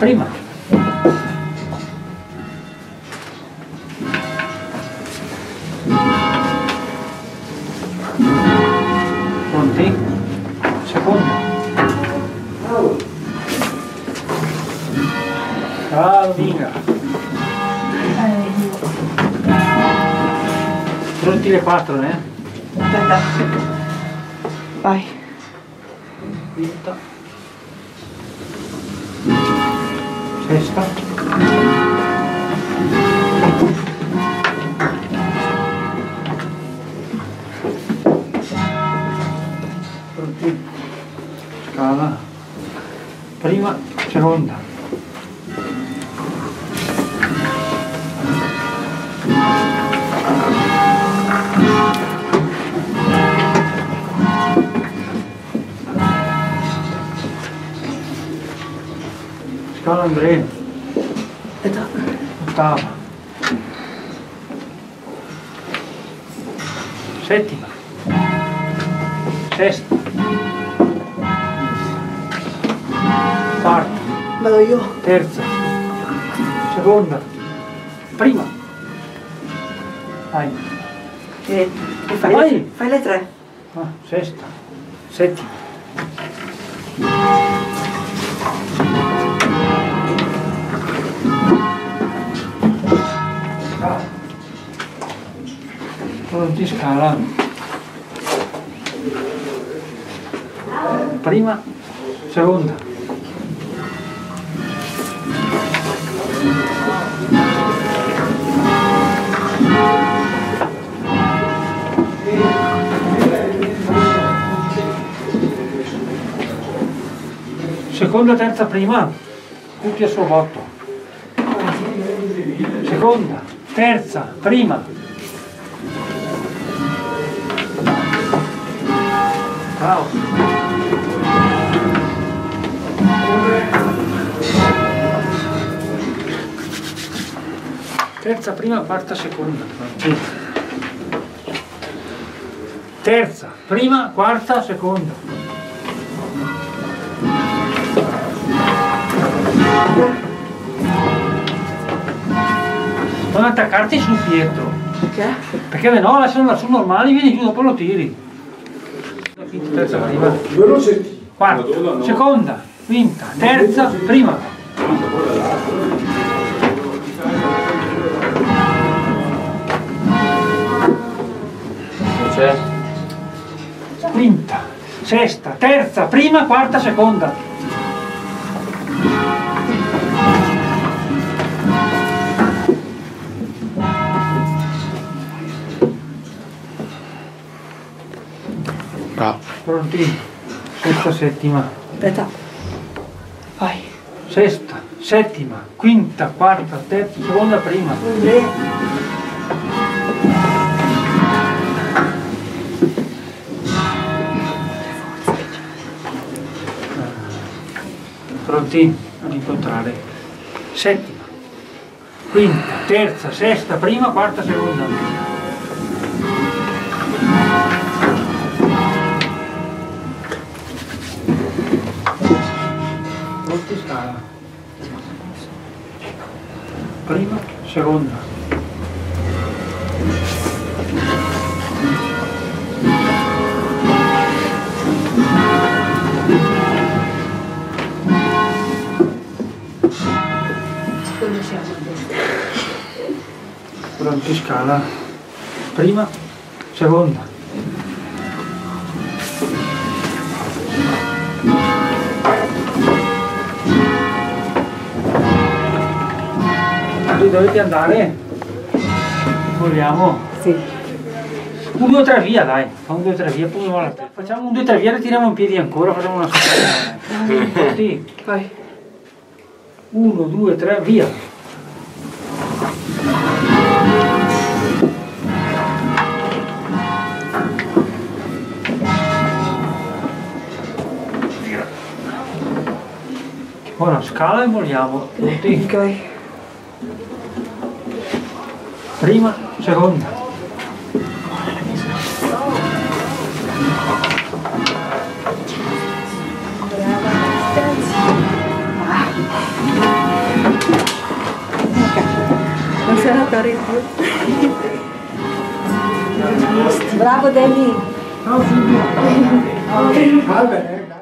Prima. Pronti? Seconda. Amica. Pronti le quattro, eh? Aspetta. Vai. Quinta. Sesta. Scala Andrea. Aspetta. Ottava. Settima. Sesta. Quarta. Vado io. Terza. Seconda. Prima. Vai. E, e fai, Vai. Le, fai le tre. Ah, sesta. Settima. Pronti scala. Prima, seconda. Seconda, terza, prima, tutti a suo botto. Seconda, terza, prima. Ciao. Terza, prima, quarta, seconda. Terza, prima, quarta, seconda. Non attaccarti sul Pietro, Perché? perché se no lasciano lassù normali, vieni giù dopo lo tiri. Quinta, terza, prima. Quarta, seconda, quinta, terza, prima. Quinta, sesta, terza, prima, quarta, seconda. Pronti? Sesta, settima. Aspetta. Vai. Sesta, settima, quinta, quarta, terza, seconda, prima. Andrea. Pronti ad incontrare. Settima, quinta, terza, sesta, prima, quarta, seconda. Scala. Prima, seconda. Pronti scala. Prima, seconda. Voi dovete andare? Vogliamo? Sì. Un, due, tre, via, dai. Fa un, due, tre, via, poi vola. Facciamo un, due, tre, via, ritiriamo in piedi ancora, facciamo una scoperta. sì. Vai. Uno, due, tre, via. Ora scala e vogliamo tutti. Ok. Prima Jerônima. Conservatório Bravo, Deli! Bravo, Deli!